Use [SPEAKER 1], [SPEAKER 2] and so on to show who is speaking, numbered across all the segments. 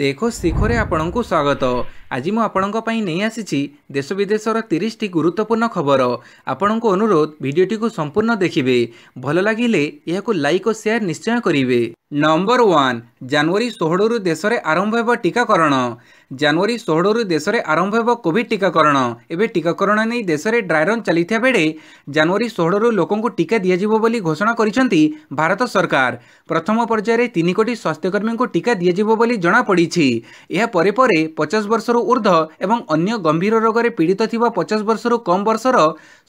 [SPEAKER 1] ଦେଖ ଶିଖରେ ଆପଣଙ୍କୁ ସ୍ୱାଗତ ଆଜି ମୁଁ ଆପଣଙ୍କ ପାଇଁ ନେଇ ଆସିଛି ଦେଶ ବିଦେଶର ତିରିଶଟି ଗୁରୁତ୍ୱପୂର୍ଣ୍ଣ ଖବର ଆପଣଙ୍କୁ ଅନୁରୋଧ ଭିଡ଼ିଓଟିକୁ ସମ୍ପୂର୍ଣ୍ଣ ଦେଖିବେ ଭଲ ଲାଗିଲେ ଏହାକୁ ଲାଇକ୍ ଓ ସେୟାର ନିଶ୍ଚୟ କରିବେ ନମ୍ବର ୱାନ୍ ଜାନୁଆରୀ ଷୋହଳରୁ ଦେଶରେ ଆରମ୍ଭ ହେବ ଟିକାକରଣ ଜାନୁଆରୀ ଷୋହଳରୁ ଦେଶରେ ଆରମ୍ଭ ହେବ କୋଭିଡ୍ ଟିକାକରଣ ଏବେ ଟିକାକରଣ ନେଇ ଦେଶରେ ଡ୍ରାଏ ରନ୍ ଚାଲିଥିବା ବେଳେ ଜାନୁଆରୀ ଷୋହଳରୁ ଲୋକଙ୍କୁ ଟିକା ଦିଆଯିବ ବୋଲି ଘୋଷଣା କରିଛନ୍ତି ଭାରତ ସରକାର ପ୍ରଥମ ପର୍ଯ୍ୟାୟରେ ତିନି କୋଟି ସ୍ୱାସ୍ଥ୍ୟକର୍ମୀଙ୍କୁ ଟିକା ଦିଆଯିବ ବୋଲି ଜଣାପଡ଼ିଛି ଏହା ପରେ ପରେ ପଚାଶ ବର୍ଷରୁ ଊର୍ଦ୍ଧ୍ୱ ଏବଂ ଅନ୍ୟ ଗମ୍ଭୀର ରୋଗରେ ପୀଡ଼ିତ ଥିବା ପଚାଶ ବର୍ଷରୁ କମ୍ ବର୍ଷର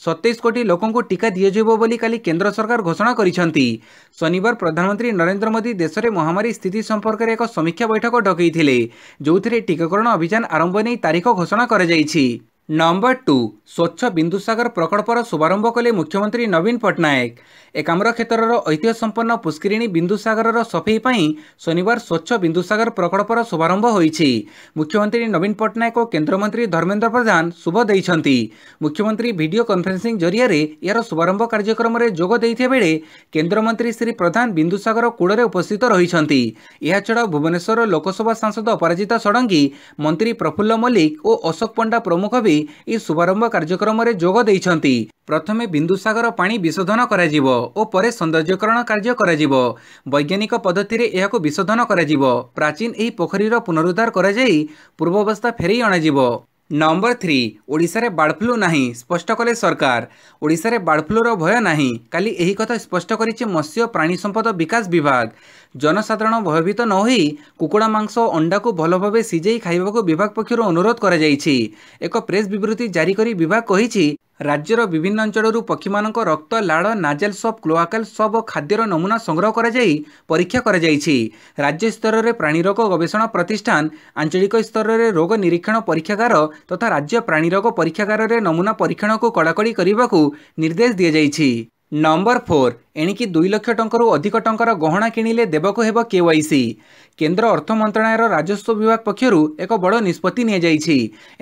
[SPEAKER 1] ସତେଇଶ କୋଟି ଲୋକଙ୍କୁ ଟିକା ଦିଆଯିବ ବୋଲି କାଲି କେନ୍ଦ୍ର ସରକାର ଘୋଷଣା କରିଛନ୍ତି ଶନିବାର ପ୍ରଧାନମନ୍ତ୍ରୀ ନରେନ୍ଦ୍ର ମୋଦି ମୋଦି ଦେଶରେ ମହାମାରୀ ସ୍ଥିତି ସମ୍ପର୍କରେ ଏକ ସମୀକ୍ଷା ବୈଠକ ଡକେଇଥିଲେ ଯେଉଁଥିରେ ଟିକାକରଣ ଅଭିଯାନ ଆରମ୍ଭ ନେଇ ତାରିଖ ଘୋଷଣା କରାଯାଇଛି ନମ୍ବର ଟୁ ସ୍ୱଚ୍ଛ ବିନ୍ଦୁସାଗର ପ୍ରକଳ୍ପର ଶୁଭାରମ୍ଭ କଲେ ମୁଖ୍ୟମନ୍ତ୍ରୀ ନବୀନ ପଟ୍ଟନାୟକ ଏକାମ୍ର କ୍ଷେତ୍ରର ଐତିହ୍ୟ ସମ୍ପନ୍ନ ପୁଷ୍କିରିଣୀ ବିନ୍ଦୁସାଗରର ସଫେଇ ପାଇଁ ଶନିବାର ସ୍ୱଚ୍ଛ ବିନ୍ଦୁସାଗର ପ୍ରକଳ୍ପର ଶୁଭାରମ୍ଭ ହୋଇଛି ମୁଖ୍ୟମନ୍ତ୍ରୀ ନବୀନ ପଟ୍ଟନାୟକ ଓ କେନ୍ଦ୍ରମନ୍ତ୍ରୀ ଧର୍ମେନ୍ଦ୍ର ପ୍ରଧାନ ଶୁଭ ଦେଇଛନ୍ତି ମୁଖ୍ୟମନ୍ତ୍ରୀ ଭିଡ଼ିଓ କନ୍ଫରେନ୍ସିଂ ଜରିଆରେ ଏହାର ଶୁଭାରମ୍ଭ କାର୍ଯ୍ୟକ୍ରମରେ ଯୋଗ ଦେଇଥିବା ବେଳେ କେନ୍ଦ୍ରମନ୍ତ୍ରୀ ଶ୍ରୀ ପ୍ରଧାନ ବିନ୍ଦୁସାଗର କୂଳରେ ଉପସ୍ଥିତ ରହିଛନ୍ତି ଏହାଛଡ଼ା ଭୁବନେଶ୍ୱର ଲୋକସଭା ସାଂସଦ ଅପରାଜିତା ଷଡ଼ଙ୍ଗୀ ମନ୍ତ୍ରୀ ପ୍ରଫୁଲ୍ଲ ମଲ୍ଲିକ ଓ ଅଶୋକ ପଣ୍ଡା ପ୍ରମୁଖ ବି ଏହି ଶୁଭାରମ୍ଭ କାର୍ଯ୍ୟକ୍ରମରେ ଯୋଗ ଦେଇଛନ୍ତି ପ୍ରଥମେ ବିନ୍ଦୁସାଗର ପାଣି ବିଶୋଧନ କରାଯିବ ଓ ପରେ ସୌନ୍ଦର୍ଯ୍ୟକରଣ କାର୍ଯ୍ୟ କରାଯିବ ବୈଜ୍ଞାନିକ ପଦ୍ଧତିରେ ଏହାକୁ ବିଶୋଧନ କରାଯିବ ପ୍ରାଚୀନ ଏହି ପୋଖରୀର ପୁନରୁଦ୍ଧାର କରାଯାଇ ପୂର୍ବାବସ୍ଥା ଫେରାଇ ଅଣାଯିବ ନମ୍ବର ଥ୍ରୀ ଓଡ଼ିଶାରେ ବାର୍ଡଫ୍ଲୁ ନାହିଁ ସ୍ପଷ୍ଟ କଲେ ସରକାର ଓଡ଼ିଶାରେ ବାର୍ଡଫ୍ଲୁର ଭୟ ନାହିଁ କାଲି ଏହି କଥା ସ୍ପଷ୍ଟ କରିଛି ମତ୍ସ୍ୟ ପ୍ରାଣୀ ସମ୍ପଦ ବିକାଶ ବିଭାଗ ଜନସାଧାରଣ ଭୟଭୀତ ନ ହୋଇ କୁକୁଡ଼ା ମାଂସ ଓ ଅଣ୍ଡାକୁ ଭଲ ଭାବେ ସିଝେଇ ଖାଇବାକୁ ବିଭାଗ ପକ୍ଷରୁ ଅନୁରୋଧ କରାଯାଇଛି ଏକ ପ୍ରେସ୍ ବିବୃତ୍ତି ଜାରି କରି ବିଭାଗ କହିଛି ରାଜ୍ୟର ବିଭିନ୍ନ ଅଞ୍ଚଳରୁ ପକ୍ଷୀମାନଙ୍କ ରକ୍ତ ଲାଳ ନାଜେଲ ସପ୍ କ୍ଲୋଆକାଲ ସପ୍ ଓ ଖାଦ୍ୟର ନମୁନା ସଂଗ୍ରହ କରାଯାଇ ପରୀକ୍ଷା କରାଯାଇଛି ରାଜ୍ୟସ୍ତରରେ ପ୍ରାଣୀରୋଗ ଗବେଷଣା ପ୍ରତିଷ୍ଠାନ ଆଞ୍ଚଳିକ ସ୍ତରରେ ରୋଗ ନିରୀକ୍ଷଣ ପରୀକ୍ଷାଗାର ତଥା ରାଜ୍ୟ ପ୍ରାଣୀରୋଗ ପରୀକ୍ଷାଗାରରେ ନମୁନା ପରୀକ୍ଷଣକୁ କଡ଼ାକଡ଼ି କରିବାକୁ ନିର୍ଦ୍ଦେଶ ଦିଆଯାଇଛି ନମ୍ବର ଫୋର୍ ଏଣିକି ଦୁଇ ଲକ୍ଷ ଟଙ୍କାରୁ ଅଧିକ ଟଙ୍କାର ଗହଣା କିଣିଲେ ଦେବାକୁ ହେବ କେୱାଇସି କେନ୍ଦ୍ର ଅର୍ଥ ମନ୍ତ୍ରଣାଳୟର ରାଜସ୍ୱ ବିଭାଗ ପକ୍ଷରୁ ଏକ ବଡ଼ ନିଷ୍ପତ୍ତି ନିଆଯାଇଛି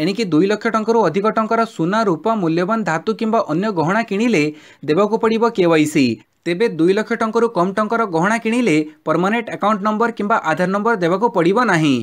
[SPEAKER 1] ଏଣିକି ଦୁଇ ଲକ୍ଷ ଟଙ୍କାରୁ ଅଧିକ ଟଙ୍କାର ସୁନା ରୂପ ମୂଲ୍ୟବାନ ଧାତୁ କିମ୍ବା ଅନ୍ୟ ଗହଣା କିଣିଲେ ଦେବାକୁ ପଡ଼ିବ କେୱାଇସି ତେବେ ଦୁଇ ଲକ୍ଷ ଟଙ୍କାରୁ କମ୍ ଟଙ୍କାର ଗହଣା କିଣିଲେ ପର୍ମାନେଣ୍ଟ ଆକାଉଣ୍ଟ ନମ୍ବର କିମ୍ବା ଆଧାର ନମ୍ବର ଦେବାକୁ ପଡ଼ିବ ନାହିଁ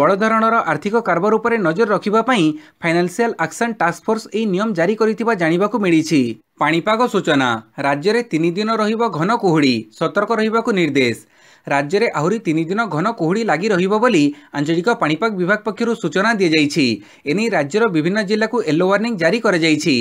[SPEAKER 1] ବଡ଼ ଧରଣର ଆର୍ଥିକ କାରବାର ଉପରେ ନଜର ରଖିବା ପାଇଁ ଫାଇନାନ୍ସିଆଲ ଆକ୍ସନ ଟାସ୍କଫୋର୍ସ ଏହି ନିୟମ ଜାରି କରିଥିବା ଜାଣିବାକୁ ମିଳିଛି ପାଣିପାଗ ସୂଚନା ରାଜ୍ୟରେ ତିନି ଦିନ ରହିବ ଘନ କୁହୁଡ଼ି ସତର୍କ ରହିବାକୁ ନିର୍ଦ୍ଦେଶ ରାଜ୍ୟରେ ଆହୁରି ତିନି ଦିନ ଘନ କୁହୁଡ଼ି ଲାଗି ରହିବ ବୋଲି ଆଞ୍ଚଳିକ ପାଣିପାଗ ବିଭାଗ ପକ୍ଷରୁ ସୂଚନା ଦିଆଯାଇଛି ଏନେଇ ରାଜ୍ୟର ବିଭିନ୍ନ ଜିଲ୍ଲାକୁ ୟେଲୋ ୱାର୍ଣ୍ଣିଂ ଜାରି କରାଯାଇଛି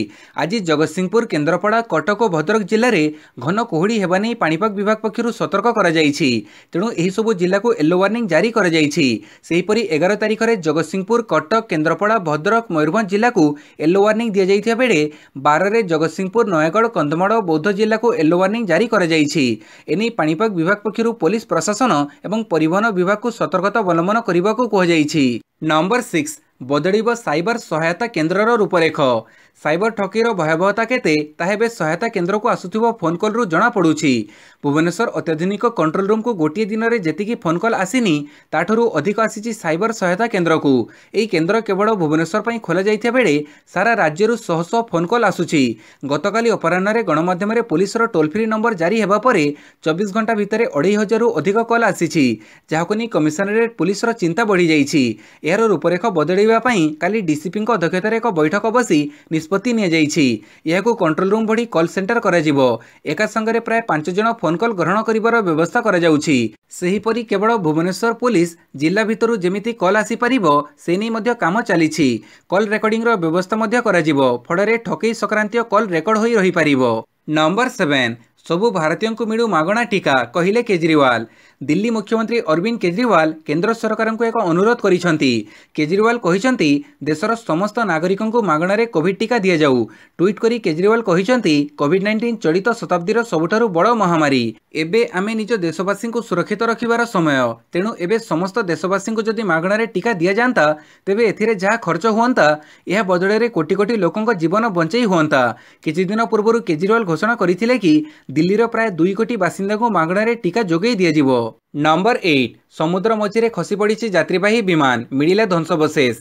[SPEAKER 1] ଆଜି ଜଗତସିଂହପୁର କେନ୍ଦ୍ରାପଡ଼ା କଟକ ଓ ଭଦ୍ରକ ଜିଲ୍ଲାରେ ଘନ କୁହୁଡ଼ି ହେବା ନେଇ ପାଣିପାଗ ବିଭାଗ ପକ୍ଷରୁ ସତର୍କ କରାଯାଇଛି ତେଣୁ ଏହିସବୁ ଜିଲ୍ଲାକୁ ୟେଲୋ ୱାର୍ଣ୍ଣିଂ ଜାରି କରାଯାଇଛି ସେହିପରି ଏଗାର ତାରିଖରେ ଜଗତସିଂହପୁର କଟକ କେନ୍ଦ୍ରାପଡ଼ା ଭଦ୍ରକ ମୟୂରଭଞ୍ଜ ଜିଲ୍ଲାକୁ ୟେଲୋ ୱାର୍ଣ୍ଣିଂ ଦିଆଯାଇଥିବା ବେଳେ ବାରରେ ଜଗତସିଂହପୁର ନୟାଗଡ଼ କନ୍ଧମାଳ ଓ ବୌଦ୍ଧ ଜିଲ୍ଲାକୁ ୟେଲୋ ୱାର୍ଣ୍ଣିଂ ଜାରି କରାଯାଇଛି ଏନେଇ ପାଣିପାଗ ବିଭାଗ ପକ୍ଷରୁ ପୋଲିସ ପ୍ରଶାସନ ଏବଂ ପରିବହନ ବିଭାଗକୁ ସତର୍କତା ଅବଲମ୍ବନ କରିବାକୁ କୁହାଯାଇଛି ନମ୍ବର ସିକ୍ସ ବଦଳିବ ସାଇବର ସହାୟତା କେନ୍ଦ୍ରର ରୂପରେଖ ସାଇବର ଠକେଇର ଭୟାବହତା କେତେ ତାହା ଏବେ ସହାୟତା କେନ୍ଦ୍ରକୁ ଆସୁଥିବା ଫୋନ୍ କଲ୍ରୁ ଜଣାପଡ଼ୁଛି ଭୁବନେଶ୍ୱର ଅତ୍ୟାଧୁନିକ କଣ୍ଟ୍ରୋଲ ରୁମ୍କୁ ଗୋଟିଏ ଦିନରେ ଯେତିକି ଫୋନ୍ କଲ୍ ଆସିନି ତାଠାରୁ ଅଧିକ ଆସିଛି ସାଇବର ସହାୟତା କେନ୍ଦ୍ରକୁ ଏହି କେନ୍ଦ୍ର କେବଳ ଭୁବନେଶ୍ୱର ପାଇଁ ଖୋଲାଯାଇଥିବା ବେଳେ ସାରା ରାଜ୍ୟରୁ ଶହ ଶହ ଫୋନ୍ କଲ୍ ଆସୁଛି ଗତକାଲି ଅପରାହ୍ନରେ ଗଣମାଧ୍ୟମରେ ପୋଲିସର ଟୋଲ୍ ଫ୍ରି ନମ୍ବର ଜାରି ହେବା ପରେ ଚବିଶ ଘଣ୍ଟା ଭିତରେ ଅଢ଼େଇ ହଜାରରୁ ଅଧିକ କଲ୍ ଆସିଛି ଯାହାକୁ ନେଇ କମିଶନରେଟ୍ ପୋଲିସର ଚିନ୍ତା ବଢ଼ିଯାଇଛି ଏହାର ରୂପରେଖ ବଦଳାଇବା ପାଇଁ କାଲି ଡିସିପିଙ୍କ ଅଧ୍ୟକ୍ଷତାରେ ଏକ ବୈଠକ ବସି ନିଷ୍ପତ୍ତି ନିଆଯାଇଛି ଏହାକୁ କଣ୍ଟ୍ରୋଲ ରୁମ୍ ଭଳି କଲ୍ ସେଣ୍ଟର କରାଯିବ ଏକାସାଙ୍ଗରେ ପ୍ରାୟ ପାଞ୍ଚ ଜଣ ଫୋନ୍ କଲ୍ ଗ୍ରହଣ କରିବାର ବ୍ୟବସ୍ଥା କରାଯାଉଛି ସେହିପରି କେବଳ ଭୁବନେଶ୍ୱର ପୁଲିସ୍ ଜିଲ୍ଲା ଭିତରୁ ଯେମିତି କଲ୍ ଆସିପାରିବ ସେ ନେଇ ମଧ୍ୟ କାମ ଚାଲିଛି କଲ୍ ରେକର୍ଡିଂର ବ୍ୟବସ୍ଥା ମଧ୍ୟ କରାଯିବ ଫଳରେ ଠକେଇ ସଂକ୍ରାନ୍ତୀୟ କଲ୍ ରେକର୍ଡ ହୋଇ ରହିପାରିବ ନମ୍ବର ସେଭେନ୍ ସବୁ ଭାରତୀୟଙ୍କୁ ମିଳୁ ମାଗଣା ଟିକା କହିଲେ କେଜରିୱାଲ ଦିଲ୍ଲୀ ମୁଖ୍ୟମନ୍ତ୍ରୀ ଅରବିନ୍ଦ କେଜରିୱାଲ କେନ୍ଦ୍ର ସରକାରଙ୍କୁ ଏକ ଅନୁରୋଧ କରିଛନ୍ତି କେଜରିୱାଲ କହିଛନ୍ତି ଦେଶର ସମସ୍ତ ନାଗରିକଙ୍କୁ ମାଗଣାରେ କୋଭିଡ୍ ଟିକା ଦିଆଯାଉ ଟ୍ୱିଟ୍ କରି କେଜରିୱାଲ କହିଛନ୍ତି କୋଭିଡ୍ ନାଇଣ୍ଟିନ୍ ଚଳିତ ଶତାବ୍ଦୀର ସବୁଠାରୁ ବଡ଼ ମହାମାରୀ ଏବେ ଆମେ ନିଜ ଦେଶବାସୀଙ୍କୁ ସୁରକ୍ଷିତ ରଖିବାର ସମୟ ତେଣୁ ଏବେ ସମସ୍ତ ଦେଶବାସୀଙ୍କୁ ଯଦି ମାଗଣାରେ ଟିକା ଦିଆଯାଆନ୍ତା ତେବେ ଏଥିରେ ଯାହା ଖର୍ଚ୍ଚ ହୁଅନ୍ତା ଏହା ବଦଳରେ କୋଟି କୋଟି ଲୋକଙ୍କ ଜୀବନ ବଞ୍ଚାଇ ହୁଅନ୍ତା କିଛିଦିନ ପୂର୍ବରୁ କେଜରିୱାଲ ଘୋଷଣା କରିଥିଲେ କି দিল্লির প্রায় দুই কোটি বাসিন্দা মাগণার টিকা যোগাই দিয়াযিব নম্বর এইট সমুদ্র মঝিরে খসি পড়িছে যাত্রীবাহী বিমান মিলিলা ধ্বংসবশেষ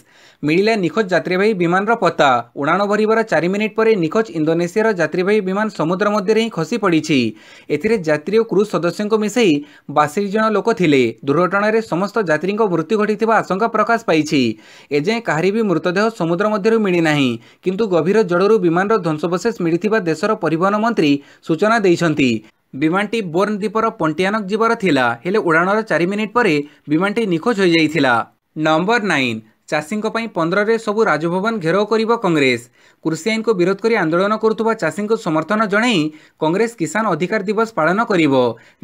[SPEAKER 1] মিলিলা নিখোঁজ যাত্রীবাহী বিমানর পতা উড়াণ ভরবার চারি মিনিট পরে নিখোঁজ ইন্দোনেসিয়ার যাত্রীবাহী বিমান সমুদ্র মধ্যে ହିଁ খসি পড়িছে এতে যাত্রী ও ক্রুজ সদস্য মিশাই বাষিশ জন লোক লে দুর্ঘটনার সমস্ত যাত্রী মৃত্যু ঘটি আশঙ্কা প্রকাশ পাইছে এযাଏଁ কাহি বি মৃতদেহ সমুদ্র মধ্যে মিলি না কিন্তু গভীর জড়ু বিমানর ধ্বংসবশেষ মিলি দেশের পরিবহন মন্ত্রী সূচনা দিয়েছেন ବିମାନଟି ବୋର୍ନ ଦ୍ୱୀପର ପଣ୍ଟିଆନକ୍ ଯିବାର ଥିଲା ହେଲେ ଉଡ଼ାଣର ଚାରି ମିନିଟ୍ ପରେ ବିମାନଟି ନିଖୋଜ ହୋଇଯାଇଥିଲା ନମ୍ବର ନାଇନ୍ ଚାଷୀଙ୍କ ପାଇଁ ପନ୍ଦରରେ ସବୁ ରାଜଭବନ ଘେରାଉ କରିବ କଂଗ୍ରେସ କୃଷି ଆଇନକୁ ବିରୋଧ କରି ଆନ୍ଦୋଳନ କରୁଥିବା ଚାଷୀଙ୍କୁ ସମର୍ଥନ ଜଣାଇ କଂଗ୍ରେସ କିଷାନ ଅଧିକାର ଦିବସ ପାଳନ କରିବ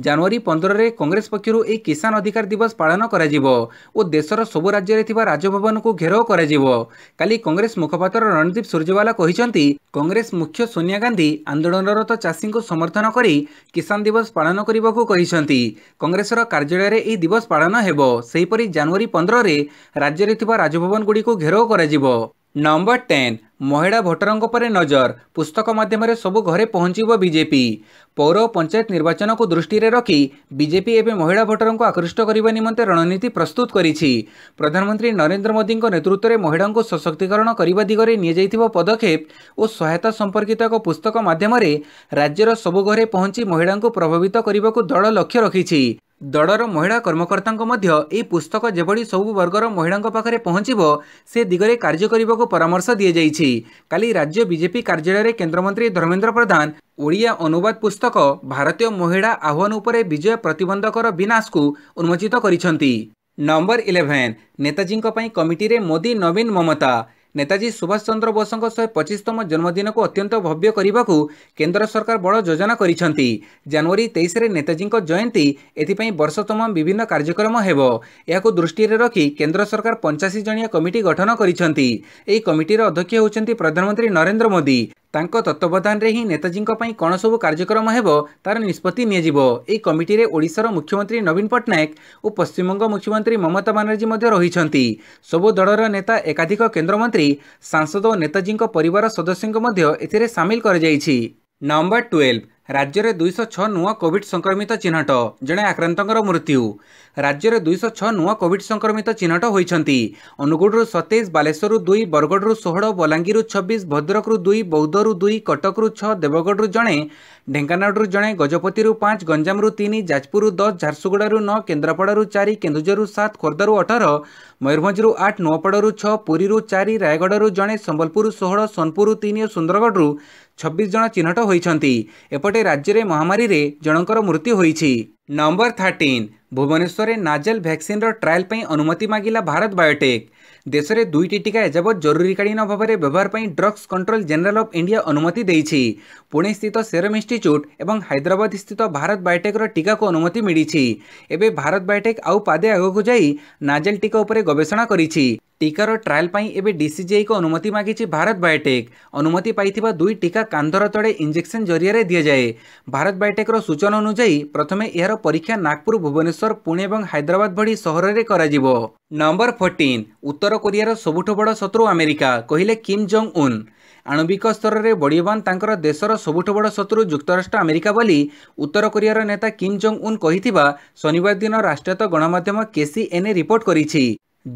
[SPEAKER 1] ଜାନୁଆରୀ ପନ୍ଦରରେ କଂଗ୍ରେସ ପକ୍ଷରୁ ଏହି କିଷାନ ଅଧିକାର ଦିବସ ପାଳନ କରାଯିବ ଓ ଦେଶର ସବୁ ରାଜ୍ୟରେ ଥିବା ରାଜଭବନକୁ ଘେରାଉ କରାଯିବ କାଲି କଂଗ୍ରେସ ମୁଖପାତ୍ର ରଣଦୀପ ସୁରଜେୱାଲା କହିଛନ୍ତି କଂଗ୍ରେସ ମୁଖ୍ୟ ସୋନିଆ ଗାନ୍ଧୀ ଆନ୍ଦୋଳନରତ ଚାଷୀଙ୍କୁ ସମର୍ଥନ କରି କିଷାନ ଦିବସ ପାଳନ କରିବାକୁ କହିଛନ୍ତି କଂଗ୍ରେସର କାର୍ଯ୍ୟାଳୟରେ ଏହି ଦିବସ ପାଳନ ହେବ ସେହିପରି ଜାନୁଆରୀ ପନ୍ଦରରେ ରାଜ୍ୟରେ ଥିବା ରାଜ ରାଜଭବନଗୁଡ଼ିକୁ ଘେରାଉ କରାଯିବ ନମ୍ବର ଟେନ୍ ମହିଳା ଭୋଟରଙ୍କ ପରେ ନଜର ପୁସ୍ତକ ମାଧ୍ୟମରେ ସବୁ ଘରେ ପହଞ୍ଚିବ ବିଜେପି ପୌର ପଞ୍ଚାୟତ ନିର୍ବାଚନକୁ ଦୃଷ୍ଟିରେ ରଖି ବିଜେପି ଏବେ ମହିଳା ଭୋଟରଙ୍କୁ ଆକୃଷ୍ଟ କରିବା ନିମନ୍ତେ ରଣନୀତି ପ୍ରସ୍ତୁତ କରିଛି ପ୍ରଧାନମନ୍ତ୍ରୀ ନରେନ୍ଦ୍ର ମୋଦିଙ୍କ ନେତୃତ୍ୱରେ ମହିଳାଙ୍କୁ ସଶକ୍ତିକରଣ କରିବା ଦିଗରେ ନିଆଯାଇଥିବା ପଦକ୍ଷେପ ଓ ସହାୟତା ସମ୍ପର୍କିତ ଏକ ପୁସ୍ତକ ମାଧ୍ୟମରେ ରାଜ୍ୟର ସବୁ ଘରେ ପହଞ୍ଚି ମହିଳାଙ୍କୁ ପ୍ରଭାବିତ କରିବାକୁ ଦଳ ଲକ୍ଷ୍ୟ ରଖିଛି ଦଳର ମହିଳା କର୍ମକର୍ତ୍ତାଙ୍କ ମଧ୍ୟ ଏହି ପୁସ୍ତକ ଯେଭଳି ସବୁ ବର୍ଗର ମହିଳାଙ୍କ ପାଖରେ ପହଞ୍ଚିବ ସେ ଦିଗରେ କାର୍ଯ୍ୟ କରିବାକୁ ପରାମର୍ଶ ଦିଆଯାଇଛି କାଲି ରାଜ୍ୟ ବିଜେପି କାର୍ଯ୍ୟାଳୟରେ କେନ୍ଦ୍ରମନ୍ତ୍ରୀ ଧର୍ମେନ୍ଦ୍ର ପ୍ରଧାନ ଓଡ଼ିଆ ଅନୁବାଦ ପୁସ୍ତକ ଭାରତୀୟ ମହିଳା ଆହ୍ୱାନ ଉପରେ ବିଜୟ ପ୍ରତିବନ୍ଧକର ବିନାଶକୁ ଉନ୍ମୋଚିତ କରିଛନ୍ତି ନମ୍ବର ଇଲେଭେନ୍ ନେତାଜୀଙ୍କ ପାଇଁ କମିଟିରେ ମୋଦି ନବୀନ ମମତା ନେତାଜୀ ସୁଭାଷ ଚନ୍ଦ୍ର ବୋଷଙ୍କ ଶହେ ପଚିଶତମ ଜନ୍ମଦିନକୁ ଅତ୍ୟନ୍ତ ଭବ୍ୟ କରିବାକୁ କେନ୍ଦ୍ର ସରକାର ବଡ଼ ଯୋଜନା କରିଛନ୍ତି ଜାନୁଆରୀ ତେଇଶରେ ନେତାଜୀଙ୍କ ଜୟନ୍ତୀ ଏଥିପାଇଁ ବର୍ଷତମ ବିଭିନ୍ନ କାର୍ଯ୍ୟକ୍ରମ ହେବ ଏହାକୁ ଦୃଷ୍ଟିରେ ରଖି କେନ୍ଦ୍ର ସରକାର ପଞ୍ଚାଅଶୀ ଜଣିଆ କମିଟି ଗଠନ କରିଛନ୍ତି ଏହି କମିଟିର ଅଧ୍ୟକ୍ଷ ହେଉଛନ୍ତି ପ୍ରଧାନମନ୍ତ୍ରୀ ନରେନ୍ଦ୍ର ମୋଦି ତାଙ୍କ ତତ୍ତ୍ୱାବଧାନରେ ହିଁ ନେତାଜୀଙ୍କ ପାଇଁ କ'ଣ ସବୁ କାର୍ଯ୍ୟକ୍ରମ ହେବ ତାର ନିଷ୍ପତ୍ତି ନିଆଯିବ ଏହି କମିଟିରେ ଓଡ଼ିଶାର ମୁଖ୍ୟମନ୍ତ୍ରୀ ନବୀନ ପଟ୍ଟନାୟକ ଓ ପଶ୍ଚିମବଙ୍ଗ ମୁଖ୍ୟମନ୍ତ୍ରୀ ମମତା ବାନାର୍ଜୀ ମଧ୍ୟ ରହିଛନ୍ତି ସବୁ ଦଳର ନେତା ଏକାଧିକ କେନ୍ଦ୍ରମନ୍ତ୍ରୀ ସାଂସଦ ଓ ନେତାଜୀଙ୍କ ପରିବାର ସଦସ୍ୟଙ୍କୁ ମଧ୍ୟ ଏଥିରେ ସାମିଲ କରାଯାଇଛି ନଭେମ୍ବର ଟୁଏଲ୍ଭ ରାଜ୍ୟରେ ଦୁଇଶହ ଛଅ ନୂଆ କୋଭିଡ୍ ସଂକ୍ରମିତ ଚିହ୍ନଟ ଜଣେ ଆକ୍ରାନ୍ତଙ୍କର ମୃତ୍ୟୁ ରାଜ୍ୟରେ ଦୁଇଶହ ଛଅ ନୂଆ କୋଭିଡ୍ ସଂକ୍ରମିତ ଚିହ୍ନଟ ହୋଇଛନ୍ତି ଅନୁଗୁଳରୁ ସତେଇଶ ବାଲେଶ୍ୱରରୁ ଦୁଇ ବରଗଡ଼ରୁ ଷୋହଳ ବଲାଙ୍ଗୀରରୁ ଛବିଶ ଭଦ୍ରକରୁ ଦୁଇ ବୌଦ୍ଧରୁ ଦୁଇ କଟକରୁ ଛଅ ଦେବଗଡ଼ରୁ ଜଣେ ଢେଙ୍କାନାଳରୁ ଜଣେ ଗଜପତିରୁ ପାଞ୍ଚ ଗଞ୍ଜାମରୁ ତିନି ଯାଜପୁରରୁ ଦଶ ଝାରସୁଗୁଡ଼ାରୁ ନଅ କେନ୍ଦ୍ରାପଡ଼ାରୁ ଚାରି କେନ୍ଦୁଝରରୁ ସାତ ଖୋର୍ଦ୍ଧାରୁ ଅଠର ମୟୂରଭଞ୍ଜରୁ ଆଠ ନୂଆପଡ଼ାରୁ ଛଅ ପୁରୀରୁ ଚାରି ରାୟଗଡ଼ରୁ ଜଣେ ସମ୍ବଲପୁର ଷୋହଳ ସୋନପୁରରୁ ତିନି ଓ ସୁନ୍ଦରଗଡ଼ରୁ ଛବିଶ ଜଣ ଚିହ୍ନଟ ହୋଇଛନ୍ତି ଏପଟେ ନିକଟ ରାଜ୍ୟରେ ମହାମାରୀରେ ଜଣଙ୍କର ମୃତ୍ୟୁ ହୋଇଛି ନମ୍ବର ଥାର୍ଟିନ୍ ଭୁବନେଶ୍ୱରରେ ନାଜେଲ ଭ୍ୟାକ୍ସିନ୍ର ଟ୍ରାଏଲ୍ ପାଇଁ ଅନୁମତି ମାଗିଲା ଭାରତ ବାୟୋଟେକ୍ ଦେଶରେ ଦୁଇଟି ଟିକା ଏଯାବତ୍ ଜରୁରୀକାଳୀନ ଭାବରେ ବ୍ୟବହାର ପାଇଁ drugs control general of India ଅନୁମତି ଦେଇଛି ପୁଣେ ସ୍ଥିତ ସେରମ୍ ଇନ୍ଷ୍ଟିଚ୍ୟୁଟ୍ ଏବଂ ହାଇଦ୍ରାବାଦ ସ୍ଥିତ ଭାରତ ବାୟୋଟେକ୍ର ଟିକାକୁ ଅନୁମତି ମିଳିଛି ଏବେ ଭାରତ ବାୟୋଟେକ୍ ଆଉ ପାଦେ ଆଗକୁ ଯାଇ ନାଜେଲ ଟିକା ଉପରେ ଗବେଷଣା କରିଛି ଟିକାର ଟ୍ରାଏଲ୍ ପାଇଁ ଏବେ ଡିସିଜିଆଇକୁ ଅନୁମତି ମାଗିଛି ଭାରତ ବାୟୋଟେକ୍ ଅନୁମତି ପାଇଥିବା ଦୁଇ ଟିକା କାନ୍ଧର ତଳେ ଇଞ୍ଜେକ୍ସନ୍ ଜରିଆରେ ଦିଆଯାଏ ଭାରତ ବାୟୋଟେକ୍ର ସୂଚନା ଅନୁଯାୟୀ ପ୍ରଥମେ ଏହାର ପରୀକ୍ଷା ନାଗପୁର ଭୁବନେଶ୍ୱର ପୁଣେ ଏବଂ ହାଇଦ୍ରାବାଦ ଭଳି ସହରରେ କରାଯିବ ନମ୍ବର ଫୋର୍ଟିନ୍ ଉତ୍ତର କୋରିଆର ସବୁଠୁ ବଡ଼ ଶତ୍ରୁ ଆମେରିକା କହିଲେ କିମ୍ ଜଙ୍ଗ ଉନ୍ ଆଣବିକ ସ୍ତରରେ ବଡ଼ିବାନ ତାଙ୍କର ଦେଶର ସବୁଠୁ ବଡ଼ ଶତ୍ରୁ ଯୁକ୍ତରାଷ୍ଟ୍ର ଆମେରିକା ବୋଲି ଉତ୍ତର କୋରିଆର ନେତା କିମ୍ ଜଙ୍ଗ ଉନ୍ କହିଥିବା ଶନିବାର ଦିନ ରାଷ୍ଟ୍ରାୟତ୍ତ ଗଣମାଧ୍ୟମ କେସିଏନ୍ଏ ରିପୋର୍ଟ କରିଛି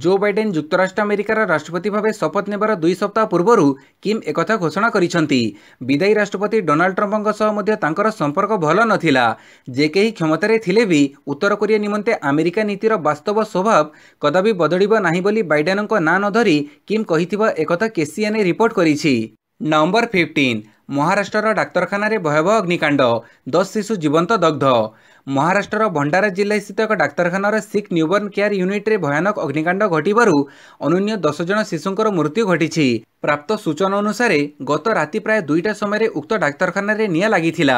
[SPEAKER 1] ଜୋ ବାଇଡେନ୍ ଯୁକ୍ତରାଷ୍ଟ୍ର ଆମେରିକାର ରାଷ୍ଟ୍ରପତି ଭାବେ ଶପଥ ନେବାର ଦୁଇ ସପ୍ତାହ ପୂର୍ବରୁ କିମ୍ ଏକଥା ଘୋଷଣା କରିଛନ୍ତି ବିଦାୟୀ ରାଷ୍ଟ୍ରପତି ଡୋନାଲ୍ଡ ଟ୍ରମ୍ପଙ୍କ ସହ ମଧ୍ୟ ତାଙ୍କର ସମ୍ପର୍କ ଭଲ ନଥିଲା ଯେ କେହି କ୍ଷମତାରେ ଥିଲେ ବି ଉତ୍ତର କୋରିଆ ନିମନ୍ତେ ଆମେରିକା ନୀତିର ବାସ୍ତବ ସ୍ୱଭାବ କଦାପି ବଦଳିବ ନାହିଁ ବୋଲି ବାଇଡେନ୍ଙ୍କ ନାଁ ନ ଧରି କିମ୍ କହିଥିବା ଏକଥା କେସିଏନ୍ଏ ରିପୋର୍ଟ କରିଛି ନମ୍ବର ଫିଫ୍ଟିନ୍ ମହାରାଷ୍ଟ୍ରର ଡାକ୍ତରଖାନାରେ ଭୟାବହ ଅଗ୍ନିକାଣ୍ଡ ଦଶ ଶିଶୁ ଜୀବନ୍ତ ଦଗ୍ଧ ମହାରାଷ୍ଟ୍ରର ଭଣ୍ଡାରା ଜିଲ୍ଲାସ୍ଥିତ ଏକ ଡାକ୍ତରଖାନାର ଶିଖ୍ ନ୍ୟୁବର୍ଣ୍ଣ କେୟାର ୟୁନିଟ୍ରେ ଭୟାନକ ଅଗ୍ନିକାଣ୍ଡ ଘଟିବାରୁ ଅନ୍ୟ ଦଶ ଜଣ ଶିଶୁଙ୍କର ମୃତ୍ୟୁ ଘଟିଛି প্রাপ্ত সূচনা অনুসারে গত রাতে প্রায় দুইটা সময় উক্ত ডাক্তারখানায় নিয়া লাগিছিল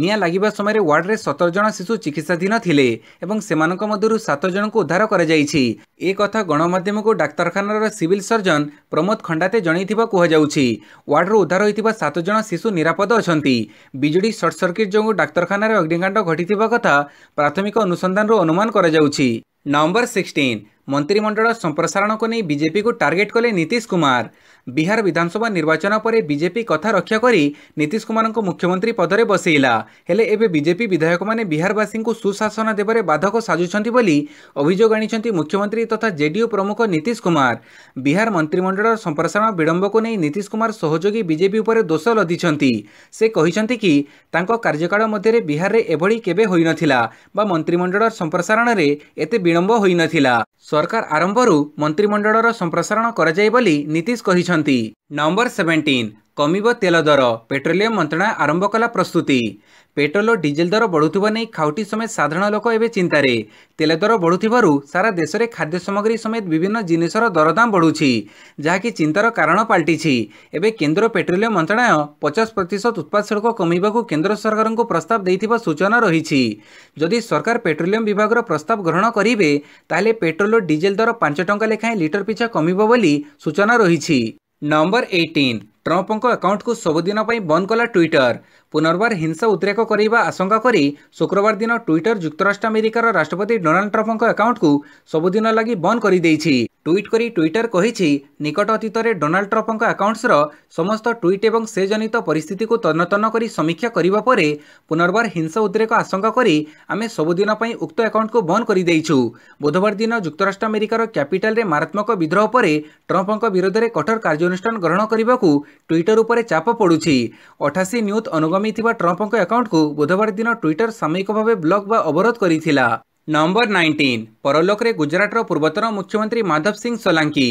[SPEAKER 1] নিয়া লাগিবা সময় ওয়ার্ডে সতর জন শিশু চিকিৎসাধীন লে এবং সে মধ্যে সাত জনক উদ্ধার করা যাই এ কথা গণমাধ্যমক ডাক্তারখানার সিভিল সর্জন প্রমোদ খণ্ডাতে জনাই কুহযাচ্ছি ওয়ার্ডর উদ্ধার হয়ে সাত জন শিশু নিরাপদ অনেক বিজুড়ি সর্ট সর্কিট যোগ ডাক্তারখানার অগ্নিকাণ্ড ঘটি কথা প্রাথমিক অনুসন্ধান অনুমান করা যাচ্ছে নম্বর সিক্সটিন ମନ୍ତ୍ରିମଣ୍ଡଳ ସମ୍ପ୍ରସାରଣକୁ ନେଇ ବିଜେପିକୁ ଟାର୍ଗେଟ୍ କଲେ ନୀତିଶ କୁମାର ବିହାର ବିଧାନସଭା ନିର୍ବାଚନ ପରେ ବିଜେପି କଥା ରକ୍ଷା କରି ନୀତିଶ କୁମାରଙ୍କୁ ମୁଖ୍ୟମନ୍ତ୍ରୀ ପଦରେ ବସେଇଲା ହେଲେ ଏବେ ବିଜେପି ବିଧାୟକମାନେ ବିହାରବାସୀଙ୍କୁ ସୁଶାସନ ଦେବାରେ ବାଧକ ସାଜୁଛନ୍ତି ବୋଲି ଅଭିଯୋଗ ଆଣିଛନ୍ତି ମୁଖ୍ୟମନ୍ତ୍ରୀ ତଥା ଜେଡିୟୁ ପ୍ରମୁଖ ନୀତିଶ କୁମାର ବିହାର ମନ୍ତ୍ରିମଣ୍ଡଳର ସମ୍ପ୍ରସାରଣ ବିଳମ୍ବକୁ ନେଇ ନୀତିଶ କୁମାର ସହଯୋଗୀ ବିଜେପି ଉପରେ ଦୋଷ ଲଦିଛନ୍ତି ସେ କହିଛନ୍ତି କି ତାଙ୍କ କାର୍ଯ୍ୟକାଳ ମଧ୍ୟରେ ବିହାରରେ ଏଭଳି କେବେ ହୋଇନଥିଲା ବା ମନ୍ତ୍ରିମଣ୍ଡଳର ସମ୍ପ୍ରସାରଣରେ ଏତେ ବିଳମ୍ବ ହୋଇନଥିଲା ସରକାର ଆରମ୍ଭରୁ ମନ୍ତ୍ରିମଣ୍ଡଳର ସମ୍ପ୍ରସାରଣ କରାଯାଏ ବୋଲି ନୀତିଶ କହିଛନ୍ତି ନମ୍ବର ସେଭେନଟିନ୍ କମିବ ତେଲ ଦର ପେଟ୍ରୋଲିୟମ ମନ୍ତ୍ରଣା ଆରମ୍ଭ କଲା ପ୍ରସ୍ତୁତି ପେଟ୍ରୋଲ ଓ ଡିଜେଲ ଦର ବଢ଼ୁଥିବା ନେଇ ଖାଉଟି ସମେତ ସାଧାରଣ ଲୋକ ଏବେ ଚିନ୍ତାରେ ତେଲ ଦର ବଢ଼ୁଥିବାରୁ ସାରା ଦେଶରେ ଖାଦ୍ୟ ସାମଗ୍ରୀ ସମେତ ବିଭିନ୍ନ ଜିନିଷର ଦରଦାମ ବଢ଼ୁଛି ଯାହାକି ଚିନ୍ତାର କାରଣ ପାଲଟିଛି ଏବେ କେନ୍ଦ୍ର ପେଟ୍ରୋଲିୟମ ମନ୍ତ୍ରଣାଳୟ ପଚାଶ ପ୍ରତିଶତ ଉତ୍ପାଦ ଶୁଳ୍କ କମିବାକୁ କେନ୍ଦ୍ର ସରକାରଙ୍କୁ ପ୍ରସ୍ତାବ ଦେଇଥିବା ସୂଚନା ରହିଛି ଯଦି ସରକାର ପେଟ୍ରୋଲିୟମ ବିଭାଗର ପ୍ରସ୍ତାବ ଗ୍ରହଣ କରିବେ ତାହେଲେ ପେଟ୍ରୋଲ ଓ ଡିଜେଲ ଦର ପାଞ୍ଚ ଟଙ୍କା ଲେଖାଏଁ ଲିଟର ପିଛା କମିବ ବୋଲି ସୂଚନା ରହିଛି ନମ୍ବର ଏଇଟିନ୍ ଟ୍ରମ୍ପଙ୍କ ଆକାଉଣ୍ଟକୁ ସବୁଦିନ ପାଇଁ ବନ୍ଦ କଲା ଟ୍ୱିଟର ପୁନର୍ବାର ହିଂସା ଉଦ୍ରେକ କରିବା ଆଶଙ୍କା କରି ଶୁକ୍ରବାର ଦିନ ଟ୍ୱିଟର ଯୁକ୍ତରାଷ୍ଟ୍ର ଆମେରିକାର ରାଷ୍ଟ୍ରପତି ଡୋନାଲ୍ଡ ଟ୍ରମ୍ପଙ୍କ ଆକାଉଣ୍ଟକୁ ସବୁଦିନ ଲାଗି ବନ୍ଦ କରିଦେଇଛି ଟ୍ୱିଟ୍ କରି ଟ୍ୱିଟର କହିଛି ନିକଟ ଅତୀତରେ ଡୋନାଲ୍ଡ ଟ୍ରମ୍ପଙ୍କ ଆକାଉଣ୍ଟସର ସମସ୍ତ ଟ୍ୱିଟ୍ ଏବଂ ସେ ଜନିତ ପରିସ୍ଥିତିକୁ ତନ୍ନତନ୍ନ କରି ସମୀକ୍ଷା କରିବା ପରେ ପୁନର୍ବାର ହିଂସା ଉଦ୍ରେକ ଆଶଙ୍କା କରି ଆମେ ସବୁଦିନ ପାଇଁ ଉକ୍ତ ଆକାଉଣ୍ଟକୁ ବନ୍ଦ କରିଦେଇଛୁ ବୁଧବାର ଦିନ ଯୁକ୍ତରାଷ୍ଟ୍ର ଆମେରିକାର କ୍ୟାପିଟାଲରେ ମାରାତ୍ମକ ବିଦ୍ରୋହ ପରେ ଟ୍ରମ୍ପଙ୍କ ବିରୋଧରେ କଠୋର କାର୍ଯ୍ୟାନୁଷ୍ଠାନ ଗ୍ରହଣ କରିବାକୁ ଟ୍ୱିଟର ଉପରେ ଚାପ ପଡ଼ୁଛି ଅଠାଅଶୀ ନ୍ୟୁଜ୍ ଅନୁଗମ କମିଥିବା ଟ୍ରମ୍ପଙ୍କ ଆକାଉଣ୍ଟକୁ ବୁଧବାର ଦିନ ଟ୍ୱିଟର ସାମୟିକ ଭାବେ ବ୍ଲକ୍ ବା ଅବରୋଧ କରିଥିଲା ନମ୍ବର ନାଇଣ୍ଟିନ୍ ପରଲୋକରେ ଗୁଜରାଟର ପୂର୍ବତନ ମୁଖ୍ୟମନ୍ତ୍ରୀ ମାଧବ ସିଂ ସୋଲାଙ୍କି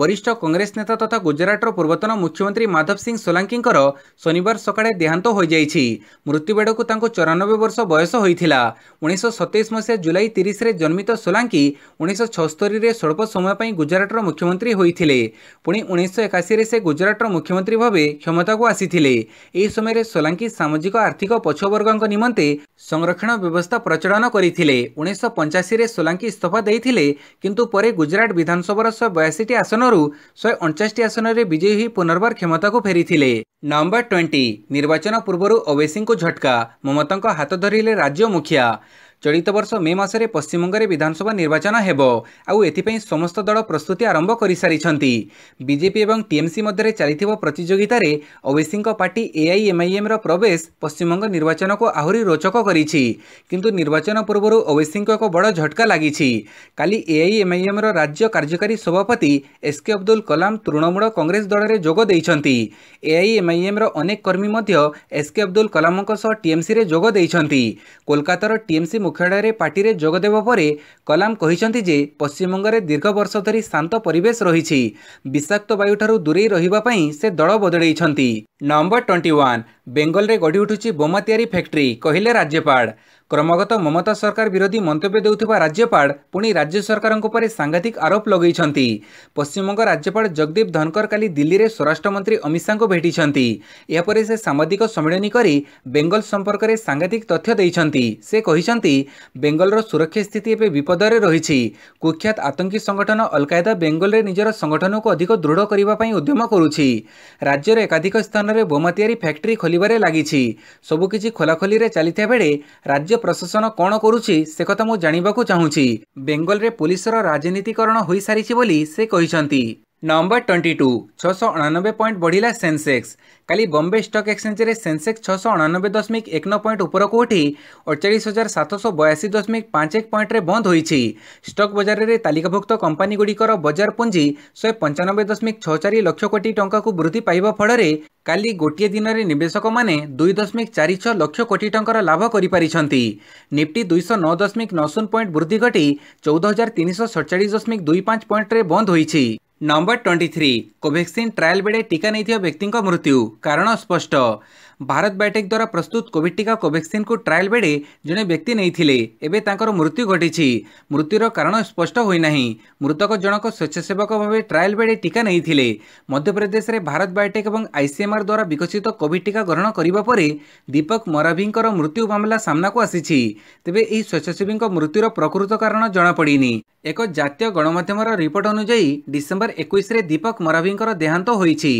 [SPEAKER 1] ବରିଷ୍ଠ କଂଗ୍ରେସ ନେତା ତଥା ଗୁଜରାଟର ପୂର୍ବତନ ମୁଖ୍ୟମନ୍ତ୍ରୀ ମାଧବ ସିଂ ସୋଲାଙ୍କିଙ୍କର ଶନିବାର ସକାଳେ ଦେହାନ୍ତ ହୋଇଯାଇଛି ମୃତ୍ୟୁବେଳକୁ ତାଙ୍କୁ ଚଉରାନବେ ବର୍ଷ ବୟସ ହୋଇଥିଲା ଉଣେଇଶହ ସତେଇଶ ମସିହା ଜୁଲାଇ ତିରିଶରେ ଜନ୍ମିତ ସୋଲାଙ୍କି ଉଣେଇଶହ ଛସ୍ତରୀରେ ସ୍ୱଳ୍ପ ସମୟ ପାଇଁ ଗୁଜରାଟର ମୁଖ୍ୟମନ୍ତ୍ରୀ ହୋଇଥିଲେ ପୁଣି ଉଣେଇଶହ ଏକାଅଶୀରେ ସେ ଗୁଜରାଟର ମୁଖ୍ୟମନ୍ତ୍ରୀ ଭାବେ କ୍ଷମତାକୁ ଆସିଥିଲେ ଏହି ସମୟରେ ସୋଲାଙ୍କି ସାମାଜିକ ଆର୍ଥିକ ପଛୁଆବର୍ଗଙ୍କ ନିମନ୍ତେ ସଂରକ୍ଷଣ ବ୍ୟବସ୍ଥା ପ୍ରଚଳନ କରିଥିଲେ ଉଣେଇଶହ ପଞ୍ଚାଅଶୀରେ ସୋଲାଙ୍କି ଇସ୍ତଫା ଦେଇଥିଲେ କିନ୍ତୁ ପରେ ଗୁଜରାଟ ବିଧାନସଭାର ଶହେ ବୟାଅଶୀଟି ଆସନ ଆସନରୁ ଶହେ ଅଣଚାଶଟି ଆସନରେ ବିଜୟୀ ହୋଇ ପୁନର୍ବାର କ୍ଷମତାକୁ ଫେରିଥିଲେ ନମ୍ବର ଟ୍ୱେଣ୍ଟି ନିର୍ବାଚନ ପୂର୍ବରୁ ଓବେସୀଙ୍କୁ ଝଟକା ମମତାଙ୍କ ହାତ ଧରିଲେ ରାଜ୍ୟ ମୁଖିଆ ଚଳିତ ବର୍ଷ ମେ ମାସରେ ପଶ୍ଚିମବଙ୍ଗରେ ବିଧାନସଭା ନିର୍ବାଚନ ହେବ ଆଉ ଏଥିପାଇଁ ସମସ୍ତ ଦଳ ପ୍ରସ୍ତୁତି ଆରମ୍ଭ କରିସାରିଛନ୍ତି ବିଜେପି ଏବଂ ଟିଏମ୍ସି ମଧ୍ୟରେ ଚାଲିଥିବା ପ୍ରତିଯୋଗିତାରେ ଓବିସିଙ୍କ ପାର୍ଟି ଏଆଇଏମ୍ଆଇଏମ୍ର ପ୍ରବେଶ ପଶ୍ଚିମବଙ୍ଗ ନିର୍ବାଚନକୁ ଆହୁରି ରୋଚକ କରିଛି କିନ୍ତୁ ନିର୍ବାଚନ ପୂର୍ବରୁ ଓବିସିଙ୍କ ଏକ ବଡ଼ ଝଟକା ଲାଗିଛି କାଲି ଏଆଇଏମ୍ଆଇଏମ୍ର ରାଜ୍ୟ କାର୍ଯ୍ୟକାରୀ ସଭାପତି ଏସ୍କେ ଅବଦୁଲ କଲାମ ତୃଣମୂଳ କଂଗ୍ରେସ ଦଳରେ ଯୋଗ ଦେଇଛନ୍ତି ଏଆଇଏମ୍ଆଇଏମ୍ର ଅନେକ କର୍ମୀ ମଧ୍ୟ ଏସ୍କେ ଅବଦୁଲ କଲାମଙ୍କ ସହ ଟିଏମ୍ସିରେ ଯୋଗ ଦେଇଛନ୍ତି କୋଲକାତାର ଟିଏମ୍ସି ଉଖେଡ଼ାରେ ପାର୍ଟିରେ ଯୋଗ ଦେବା ପରେ କଲାମ କହିଛନ୍ତି ଯେ ପଶ୍ଚିମବଙ୍ଗରେ ଦୀର୍ଘ ବର୍ଷ ଧରି ଶାନ୍ତ ପରିବେଶ ରହିଛି ବିଷାକ୍ତ ବାୟୁଠାରୁ ଦୂରେଇ ରହିବା ପାଇଁ ସେ ଦଳ ବଦଳେଇଛନ୍ତି ନମ୍ବର ଟ୍ୱେଣ୍ଟି ୱାନ୍ ବେଙ୍ଗଲରେ ଗଢ଼ି ଉଠୁଛି ବୋମା ତିଆରି ଫ୍ୟାକ୍ଟ୍ରି କହିଲେ ରାଜ୍ୟପାଳ କ୍ରମାଗତ ମମତା ସରକାର ବିରୋଧୀ ମନ୍ତବ୍ୟ ଦେଉଥିବା ରାଜ୍ୟପାଳ ପୁଣି ରାଜ୍ୟ ସରକାରଙ୍କ ଉପରେ ସାଂଘାତିକ ଆରୋପ ଲଗାଇଛନ୍ତି ପଶ୍ଚିମବଙ୍ଗ ରାଜ୍ୟପାଳ ଜଗଦୀପ ଧନକର କାଲି ଦିଲ୍ଲୀରେ ସ୍ୱରାଷ୍ଟ୍ରମନ୍ତ୍ରୀ ଅମିତ ଶାହାଙ୍କୁ ଭେଟିଛନ୍ତି ଏହାପରେ ସେ ସାମ୍ବାଦିକ ସମ୍ମିଳନୀ କରି ବେଙ୍ଗଲ ସମ୍ପର୍କରେ ସାଂଘାତିକ ତଥ୍ୟ ଦେଇଛନ୍ତି ସେ କହିଛନ୍ତି ବେଙ୍ଗଲର ସୁରକ୍ଷା ସ୍ଥିତି ଏବେ ବିପଦରେ ରହିଛି କୁଖ୍ୟାତ ଆତଙ୍କୀ ସଂଗଠନ ଅଲକାଏଦା ବେଙ୍ଗଲରେ ନିଜର ସଂଗଠନକୁ ଅଧିକ ଦୃଢ଼ କରିବା ପାଇଁ ଉଦ୍ୟମ କରୁଛି ରାଜ୍ୟର ଏକାଧିକ ସ୍ଥାନରେ ଅନୁଷ୍ଠାନରେ ବୋମା ତିଆରି ଫ୍ୟାକ୍ଟ୍ରି ଖୋଲିବାରେ ଲାଗିଛି ସବୁକିଛି ଖୋଲାଖୋଲିରେ ଚାଲିଥିବା ବେଳେ ରାଜ୍ୟ ପ୍ରଶାସନ କ'ଣ କରୁଛି ସେ କଥା ମୁଁ ଜାଣିବାକୁ ଚାହୁଁଛି ବେଙ୍ଗଲରେ ପୁଲିସର ରାଜନୀତିକରଣ ହୋଇସାରିଛି ବୋଲି ସେ କହିଛନ୍ତି ନମ୍ବର ଟ୍ୱେଣ୍ଟି ଟୁ ଛଅଶହ ଅଣାନବେ ପଏଣ୍ଟ ବଢ଼ିଲା ସେନ୍ସେକ୍ସ କାଲି ବମ୍ବେ ଷ୍ଟକ୍ ଏକ୍ସଚେଞ୍ଜରେ ସେନ୍ସେକ୍ସ ଛଅଶହ ଅଣାନବେ ଦଶମିକ ଏକ ନଅ ପଏଣ୍ଟ ଉପରକୁ ଉଠି ଅଡ଼ଚାଳିଶ ହଜାର ସାତଶହ ବୟାଅଶୀ ଦଶମିକ ପାଞ୍ଚ ଏକ ପଏଣ୍ଟରେ ବନ୍ଦ ହୋଇଛି ଷ୍ଟକ୍ ବଜାରରେ ତାଲିକାଭୁକ୍ତ କମ୍ପାନୀଗୁଡ଼ିକର ବଜାର ପୁଞ୍ଜି ଶହେ ପଞ୍ଚାନବେ ଦଶମିକ ଛଅ ଚାରି ଲକ୍ଷ କୋଟି ଟଙ୍କାକୁ ବୃଦ୍ଧି ପାଇବା ଫଳରେ କାଲି ଗୋଟିଏ ଦିନରେ ନିବେଶକମାନେ ଦୁଇ ଦଶମିକ ଚାରି ଛଅ ଲକ୍ଷ କୋଟି ଟଙ୍କାର ଲାଭ କରିପାରିଛନ୍ତି ନିଫ୍ଟି ଦୁଇଶହ ନଅ ଦଶମିକ ନଅ ଶୂନ ପଏଣ୍ଟ ବୃଦ୍ଧି ଘଟି ଚଉଦ ହଜାର ତିନିଶହ ସଡ଼ଚାଳିଶ ଦଶମିକ ଦୁଇ ପାଞ୍ଚ ପଏଣ୍ଟରେ ବନ୍ଦ ହୋଇଛି number twenty three Covaxin trial ବେଳେ ଟିକା ନେଇଥିବା ବ୍ୟକ୍ତିଙ୍କ ମୃତ୍ୟୁ କାରଣ ସ୍ପଷ୍ଟ ଭାରତ ବାୟୋଟେକ୍ ଦ୍ୱାରା ପ୍ରସ୍ତୁତ କୋଭିଡ୍ ଟିକା କୋଭାକ୍ସିନ୍କୁ ଟ୍ରାଏଲ୍ ବେଳେ ଜଣେ ବ୍ୟକ୍ତି ନେଇଥିଲେ ଏବେ ତାଙ୍କର ମୃତ୍ୟୁ ଘଟିଛି ମୃତ୍ୟୁର କାରଣ ସ୍ପଷ୍ଟ ହୋଇନାହିଁ ମୃତକ ଜଣକ ସ୍ୱେଚ୍ଛାସେବକ ଭାବେ ଟ୍ରାଏଲ୍ ବେଳେ ଟିକା ନେଇଥିଲେ ମଧ୍ୟପ୍ରଦେଶରେ ଭାରତ ବାୟୋଟେକ୍ ଏବଂ ଆଇସିଏମ୍ଆର୍ ଦ୍ୱାରା ବିକଶିତ କୋଭିଡ୍ ଟିକା ଗ୍ରହଣ କରିବା ପରେ ଦୀପକ ମରାଭିଙ୍କର ମୃତ୍ୟୁ ମାମଲା ସାମ୍ନାକୁ ଆସିଛି ତେବେ ଏହି ସ୍ୱେଚ୍ଛାସେବୀଙ୍କ ମୃତ୍ୟୁର ପ୍ରକୃତ କାରଣ ଜଣାପଡ଼ିନି ଏକ ଜାତୀୟ ଗଣମାଧ୍ୟମର ରିପୋର୍ଟ ଅନୁଯାୟୀ ଡିସେମ୍ବର ଏକୋଇଶରେ ଦୀପକ ମରାଭିଙ୍କର ଦେହାନ୍ତ ହୋଇଛି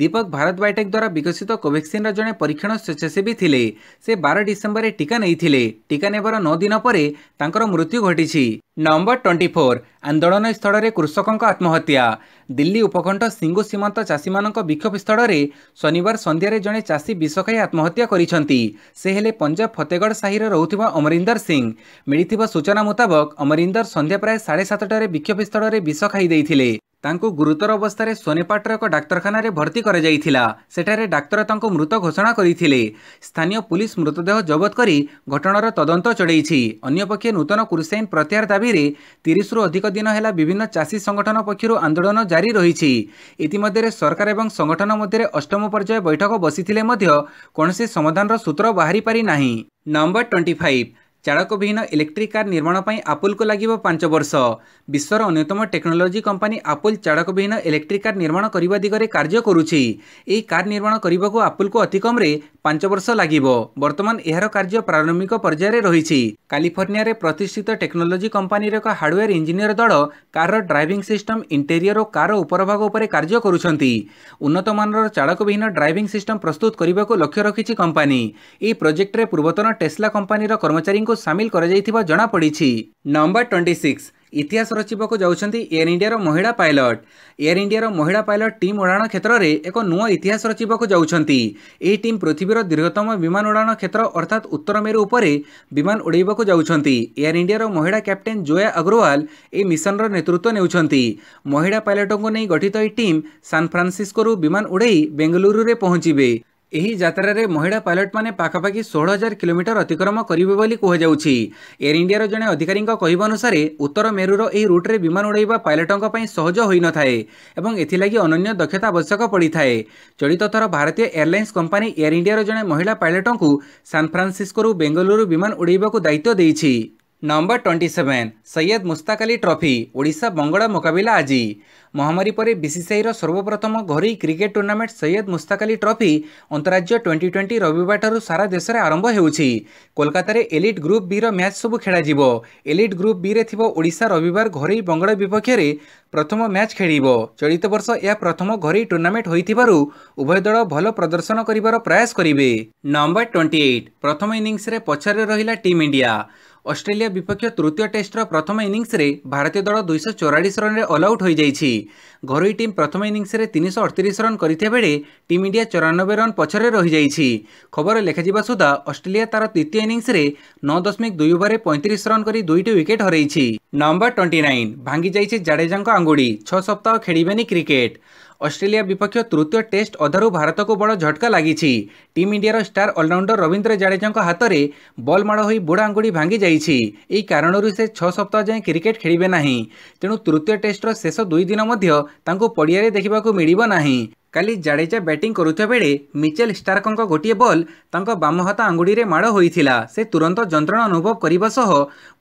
[SPEAKER 1] ଦୀପକ ଭାରତ ବାୟୋଟେକ୍ ଦ୍ୱାରା ବିକଶିତ କୋଭାକ୍ସିନ୍ର ଜଣେ ପରୀକ୍ଷଣ ସ୍ୱେଚ୍ଛାସେବୀ ଥିଲେ ସେ ବାର ଡିସେମ୍ବରରେ ଟିକା ନେଇଥିଲେ ଟିକା ନେବାର ନଅ ଦିନ ପରେ ତାଙ୍କର ମୃତ୍ୟୁ ଘଟିଛି ନମ୍ବର ଟ୍ୱେଣ୍ଟି ଫୋର୍ ସ୍ଥଳରେ କୃଷକଙ୍କ ଆତ୍ମହତ୍ୟା ଦିଲ୍ଲୀ ଉପକଣ୍ଠ ସିଙ୍ଗୁ ସୀମାନ୍ତ ଚାଷୀମାନଙ୍କ ବିକ୍ଷୋଭ ସ୍ଥଳରେ ଶନିବାର ସନ୍ଧ୍ୟାରେ ଜଣେ ଚାଷୀ ବିଷ ଖାଇ ଆତ୍ମହତ୍ୟା କରିଛନ୍ତି ସେ ହେଲେ ପଞ୍ଜାବ ଫତେଗଡ଼ ସାହିରେ ରହୁଥିବା ଅମରିନ୍ଦର ସିଂ ମିଳିଥିବା ସୂଚନା ମୁତାବକ ଅମରିନ୍ଦର ସନ୍ଧ୍ୟା ପ୍ରାୟ ସାଢ଼େ ସାତଟାରେ ବିକ୍ଷୋଭ ସ୍ଥଳରେ ବିଷ ଖାଇ ଦେଇଥିଲେ ତାଙ୍କୁ ଗୁରୁତର ଅବସ୍ଥାରେ ସୋନେପାଟର ଏକ ଡାକ୍ତରଖାନାରେ ଭର୍ତ୍ତି କରାଯାଇଥିଲା ସେଠାରେ ଡାକ୍ତର ତାଙ୍କୁ ମୃତ ଘୋଷଣା କରିଥିଲେ ସ୍ଥାନୀୟ ପୁଲିସ୍ ମୃତଦେହ ଜବତ କରି ଘଟଣାର ତଦନ୍ତ ଚଢ଼େଇଛି ଅନ୍ୟପକ୍ଷେ ନୂତନ କୃଷି ଆଇନ ପ୍ରତ୍ୟାହାର ଦାବିରେ ତିରିଶରୁ ଅଧିକ ଦିନ ହେଲା ବିଭିନ୍ନ ଚାଷୀ ସଂଗଠନ ପକ୍ଷରୁ ଆନ୍ଦୋଳନ ଜାରି ରହିଛି ଇତିମଧ୍ୟରେ ସରକାର ଏବଂ ସଂଗଠନ ମଧ୍ୟରେ ଅଷ୍ଟମ ପର୍ଯ୍ୟାୟ ବୈଠକ ବସିଥିଲେ ମଧ୍ୟ କୌଣସି ସମାଧାନର ସୂତ୍ର ବାହାରି ପାରିନାହିଁ ନମ୍ବର ଟ୍ୱେଣ୍ଟି ଫାଇଭ୍ ଚାଳକବିହୀନ ଇଲେକ୍ଟ୍ରିକ୍ କାର୍ ନିର୍ମାଣ ପାଇଁ ଆପଲ୍କୁ ଲାଗିବ ପାଞ୍ଚ ବର୍ଷ ବିଶ୍ୱର ଅନ୍ୟତମ ଟେକ୍ନୋଲୋଜି କମ୍ପାନୀ ଆପଲ୍ ଚାଳକବିହୀନ ଇଲେକ୍ଟ୍ରିକ୍ କାର୍ ନିର୍ମାଣ କରିବା ଦିଗରେ କାର୍ଯ୍ୟ କରୁଛି ଏହି କାର୍ ନିର୍ମାଣ କରିବାକୁ ଆପଲ୍କୁ ଅତିକମ୍ରେ ପାଞ୍ଚ ବର୍ଷ ଲାଗିବ ବର୍ତ୍ତମାନ ଏହାର କାର୍ଯ୍ୟ ପ୍ରାରମ୍ଭିକ ପର୍ଯ୍ୟାୟରେ ରହିଛି କାଲିଫର୍ଣ୍ଣିଆରେ ପ୍ରତିଷ୍ଠିତ ଟେକ୍ନୋଲୋଜି କମ୍ପାନୀର ଏକ ହାର୍ଡୱେର୍ ଇଞ୍ଜିନିୟର ଦଳ କାର୍ର ଡ୍ରାଇଭିଂ ସିଷ୍ଟମ୍ ଇଣ୍ଟେରିୟର ଓ କାର୍ର ଉପରଭାଗ ଉପରେ କାର୍ଯ୍ୟ କରୁଛନ୍ତି ଉନ୍ନତମାନର ଚାଳକବିହୀନ ଡ୍ରାଇଭିଂ ସିଷ୍ଟମ୍ ପ୍ରସ୍ତୁତ କରିବାକୁ ଲକ୍ଷ୍ୟ ରଖିଛି କମ୍ପାନୀ ଏହି ପ୍ରୋଜେକ୍ଟରେ ପୂର୍ବତନ ଟେସ୍ଲା କମ୍ପାନୀର କର୍ମଚାରୀଙ୍କୁ ସାମିଲ କରାଯାଇଥିବା ଜଣାପଡ଼ିଛି ନମ୍ବର ଟ୍ୱେଣ୍ଟି ସିକ୍ସ ଇତିହାସ ରଚିବାକୁ ଯାଉଛନ୍ତି ଏୟାର ଇଣ୍ଡିଆର ମହିଳା ପାଇଲଟ ଏୟାର ଇଣ୍ଡିଆର ମହିଳା ପାଇଲଟ ଟିମ୍ ଉଡ଼ାଣ କ୍ଷେତ୍ରରେ ଏକ ନୂଆ ଇତିହାସ ରଚିବାକୁ ଯାଉଛନ୍ତି ଏହି ଟିମ୍ ପୃଥିବୀର ଦୀର୍ଘତମ ବିମାନ ଉଡ଼ାଣ କ୍ଷେତ୍ର ଅର୍ଥାତ୍ ଉତ୍ତର ମେରୁ ଉପରେ ବିମାନ ଉଡ଼ାଇବାକୁ ଯାଉଛନ୍ତି ଏୟାର ଇଣ୍ଡିଆର ମହିଳା କ୍ୟାପ୍ଟେନ୍ ଜୋୟା ଅଗ୍ରୱାଲ ଏହି ମିଶନର ନେତୃତ୍ୱ ନେଉଛନ୍ତି ମହିଳା ପାଇଲଟଙ୍କୁ ନେଇ ଗଠିତ ଏହି ଟିମ୍ ସାନ୍ ଫ୍ରାନ୍ସିସ୍କୋରୁ ବିମାନ ଉଡ଼ାଇ ବେଙ୍ଗଲୁରୁରେ ପହଞ୍ଚିବେ ଏହି ଯାତ୍ରାରେ ମହିଳା ପାଇଲଟମାନେ ପାଖାପାଖି ଷୋହଳ ହଜାର କିଲୋମିଟର ଅତିକ୍ରମ କରିବେ ବୋଲି କୁହାଯାଉଛି ଏୟାର ଇଣ୍ଡିଆର ଜଣେ ଅଧିକାରୀଙ୍କ କହିବା ଅନୁସାରେ ଉତ୍ତର ମେରୁର ଏହି ରୁଟ୍ରେ ବିମାନ ଉଡ଼ାଇବା ପାଇଲଟଙ୍କ ପାଇଁ ସହଜ ହୋଇନଥାଏ ଏବଂ ଏଥିଲାଗି ଅନନ୍ୟ ଦକ୍ଷତା ଆବଶ୍ୟକ ପଡ଼ିଥାଏ ଚଳିତଥର ଭାରତୀୟ ଏୟାରଲାଇନ୍ସ କମ୍ପାନୀ ଏୟାର ଇଣ୍ଡିଆର ଜଣେ ମହିଳା ପାଇଲଟଙ୍କୁ ସାନ୍ଫ୍ରାନ୍ସିସ୍କୋରୁ ବେଙ୍ଗାଲୁରୁ ବିମାନ ଉଡ଼ାଇବାକୁ ଦାୟିତ୍ୱ ଦେଇଛି number twenty seven Syed Mushtaq Ali trophy Odisha Bangla ମୁକାବିଲା ଆଜି ମହାମାରୀ ପରେ ବିସିସିଆଇର ସର୍ବପ୍ରଥମ ଘରୋଇ cricket tournament Syed Mushtaq Ali trophy ଅନ୍ତରାଜ୍ୟ ଟ୍ୱେଣ୍ଟି ଟ୍ୱେଣ୍ଟି ରବିବାରଠାରୁ ସାରା ଦେଶରେ ଆରମ୍ଭ ହେଉଛି କୋଲକାତାରେ ଏଲିଟ୍ ଗ୍ରୁପ୍ ବି'ର ମ୍ୟାଚ୍ ସବୁ ଖେଳାଯିବ ଏଲିଟ୍ ଗ୍ରୁପ୍ ବି'ରେ ଥିବା ଓଡ଼ିଶା ରବିବାର ଘରୋଇ ବଙ୍ଗଳା ବିପକ୍ଷରେ ପ୍ରଥମ ମ୍ୟାଚ୍ ଖେଳିବ ଚଳିତ ବର୍ଷ ଏହା ପ୍ରଥମ ଘରୋଇ ଟୁର୍ଣ୍ଣାମେଣ୍ଟ ହୋଇଥିବାରୁ ଉଭୟ ଦଳ ଭଲ ପ୍ରଦର୍ଶନ କରିବାର ପ୍ରୟାସ କରିବେ ନମ୍ବର ଟ୍ୱେଣ୍ଟି ଏଇଟ୍ ପ୍ରଥମ ଇନିଂସରେ ପଛରେ ରହିଲା ଟିମ୍ ଇଣ୍ଡିଆ অস্ট্রেলিয়া বিপক্ষ তৃতীয় টেস্টর প্রথম ইনিংসে ভারতীয় দল দুইশ চৌরাশ রনরে অলআউট হয়ে যাই ঘরোই টিম প্রথম ইনিংসে তিনশ অড়তিশ রন করে বেড়ে টিম ইন্ডিয়া চৌরানবে রন পছরে রয়ে যাই খবর লেখাযা সুদ্ধা অস্ট্রেলিয়া তার তৃতীয় ইনিংসে ন দশমিক দুই ওভারে পঁয়ত্রিশ রন করে দুইটি উইকেট হরাইছি নম্বর টোয়েন্টি নাইন ভাঙ্গি যাই জাডেজাঙ্ক আঙ্গুড়ি ছ সপ্তাহ খেলবে ক্রিকেট অস্ট্রেলিয়া বিপক্ষ তৃতীয় টেস্ট অধারু ভারতক বড় ঝটকা লাগিছি ଟିମ୍ ଇଣ୍ଡିଆର ଷ୍ଟାର୍ ଅଲରାଉଣ୍ଡର ରବୀନ୍ଦ୍ର ଜାଡେଜାଙ୍କ ହାତରେ ବଲ୍ ମାଡ଼ ହୋଇ ବୁଢ଼ା ଆଙ୍ଗୁଳି ଭାଙ୍ଗି ଯାଇଛି ଏହି କାରଣରୁ ସେ ଛଅ ସପ୍ତାହ ଯାଏଁ କ୍ରିକେଟ୍ ଖେଳିବେ ନାହିଁ ତେଣୁ ତୃତୀୟ ଟେଷ୍ଟର ଶେଷ ଦୁଇ ଦିନ ମଧ୍ୟ ତାଙ୍କୁ ପଡ଼ିଆରେ ଦେଖିବାକୁ ମିଳିବ ନାହିଁ କାଲି ଜାଡେଜା ବ୍ୟାଟିଂ କରୁଥିବା ବେଳେ ମିଚେଲ ଷ୍ଟାର୍କଙ୍କ ଗୋଟିଏ ବଲ୍ ତାଙ୍କ ବାମ ହାତ ଆଙ୍ଗୁଳିରେ ମାଡ଼ ହୋଇଥିଲା ସେ ତୁରନ୍ତ ଯନ୍ତ୍ରଣା ଅନୁଭବ କରିବା ସହ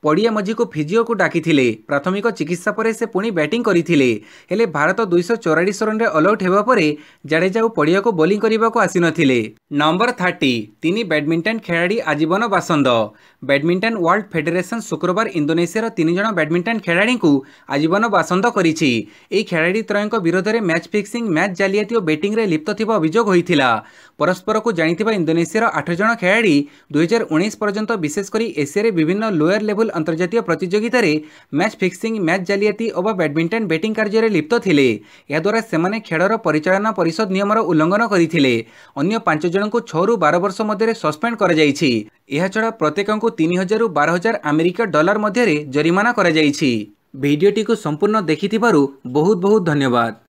[SPEAKER 1] ପଡ଼ିଆ ମଝିକୁ ଫିଜିଓକୁ ଡାକିଥିଲେ ପ୍ରାଥମିକ ଚିକିତ୍ସା ପରେ ସେ ପୁଣି ବ୍ୟାଟିଂ କରିଥିଲେ ହେଲେ ଭାରତ ଦୁଇଶହ ଚଉରାଳିଶ ରନ୍ରେ ଅଲଆଉଟ୍ ହେବା ପରେ ଜାଡେଜା ଆଉ ପଡ଼ିଆକୁ ବୋଲିଂ କରିବାକୁ ଆସିନଥିଲେ ନମ୍ବର ଥାର୍ଟି ତିନି ବ୍ୟାଡମିଣ୍ଟନ ଖେଳାଳି ଆଜୀବନ ବାସନ୍ଦ ବ୍ୟାଡମିଣ୍ଟନ ୱାର୍ଲଡ ଫେଡେରେସନ୍ ଶୁକ୍ରବାର ଇଣ୍ଡୋନେସିଆର ତିନି ଜଣ ବ୍ୟାଡମିଣ୍ଟନ ଖେଳାଳିଙ୍କୁ ଆଜୀବନ ବାସନ୍ଦ କରିଛି ଏହି ଖେଳାଳି ତ୍ରୟଙ୍କ ବିରୋଧରେ ମ୍ୟାଚ୍ ଫିକ୍ସିଂ ମ୍ୟାଚ୍ ଜାଲିଆତି ଓ ବେଟିଂରେ ଲିପ୍ତ ଥିବା ଅଭିଯୋଗ ହୋଇଥିଲା ପରସ୍ପରକୁ ଜାଣିଥିବା ଇଣ୍ଡୋନେସିଆର ଆଠ ଜଣ ଖେଳାଳି ଦୁଇହଜାର ଉଣେଇଶ ପର୍ଯ୍ୟନ୍ତ ବିଶେଷ କରି ଏସିଆରେ ବିଭିନ୍ନ ଲୋୟର ଲେଭୁଲ ଅନ୍ତର୍ଜାତୀୟ ପ୍ରତିଯୋଗିତାରେ ମ୍ୟାଚ୍ ଫିକ୍ସିଂ ମ୍ୟାଚ୍ ଜାଲିଆତି ଓ ବ୍ୟାଡମିଣ୍ଟନ ବେଟିଂ କାର୍ଯ୍ୟରେ ଲିପ୍ତ ଥିଲେ ଏହାଦ୍ୱାରା ସେମାନେ ଖେଳର ପରିଚାଳନା ପରିଷଦ ନିୟମର ଉଲ୍ଲଂଘନ କରିଥିଲେ ଅନ୍ୟ ପାଞ୍ଚ ଜଣଙ୍କୁ ଛଅରୁ ବାର ବର୍ଷ ମଧ୍ୟରେ ସସ୍ପେଣ୍ଡ କରାଯାଇଛି ଏହାଛଡ଼ା ପ୍ରତ୍ୟେକଙ୍କୁ ତିନି ହଜାରରୁ ବାର ହଜାର ଆମେରିକୀୟ ଡଲାର ମଧ୍ୟରେ ଜରିମାନା କରାଯାଇଛି ଭିଡ଼ିଓଟିକୁ ସମ୍ପୂର୍ଣ୍ଣ ଦେଖିଥିବାରୁ ବହୁତ ବହୁତ ଧନ୍ୟବାଦ